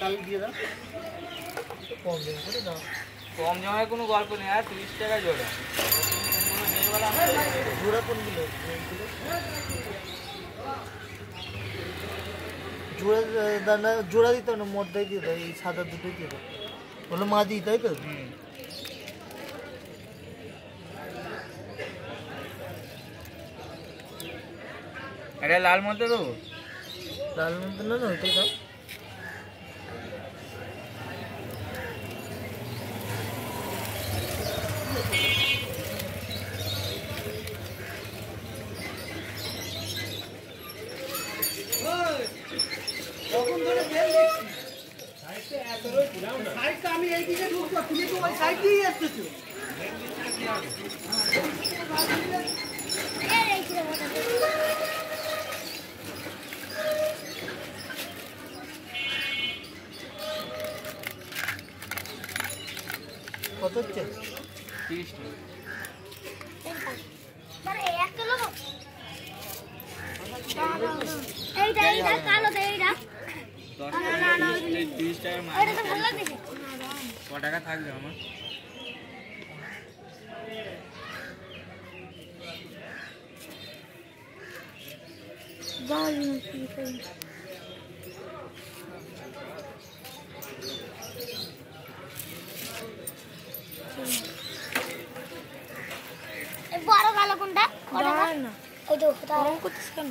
তাল দিয়ে দাও। কম দাম করে দাও। কম জমায় কোনো গল্প নেই আর তিরিশ টাকা জোড়া। জোড়া কোনগুলো জোড়া জোড়া দিতে না মোটটাই দিয়ে দাও এই সাদা দুটোই দিয়ে দাও। বলো মা দিই তাই তো? হুম। এটা লাল মতো দেবো? লাল না না ওইটাই দাও। কখন ধরে বেল দেখছি সাইডটা আমি এইদিকে ঢুকবো তুমি তো ওই সাইড দিয়েই কত হচ্ছে তিরিশ টাকা এইটা এইটা কালো এইটা দশ না, না, না, টাকা তিরিশ- তিরিশ টাকার মাল ওইটা তো ভালো লাগছে ক টাকা থাকবে আমার বড় কালো কোনটা ওই তো ওটা করতেছ কেন?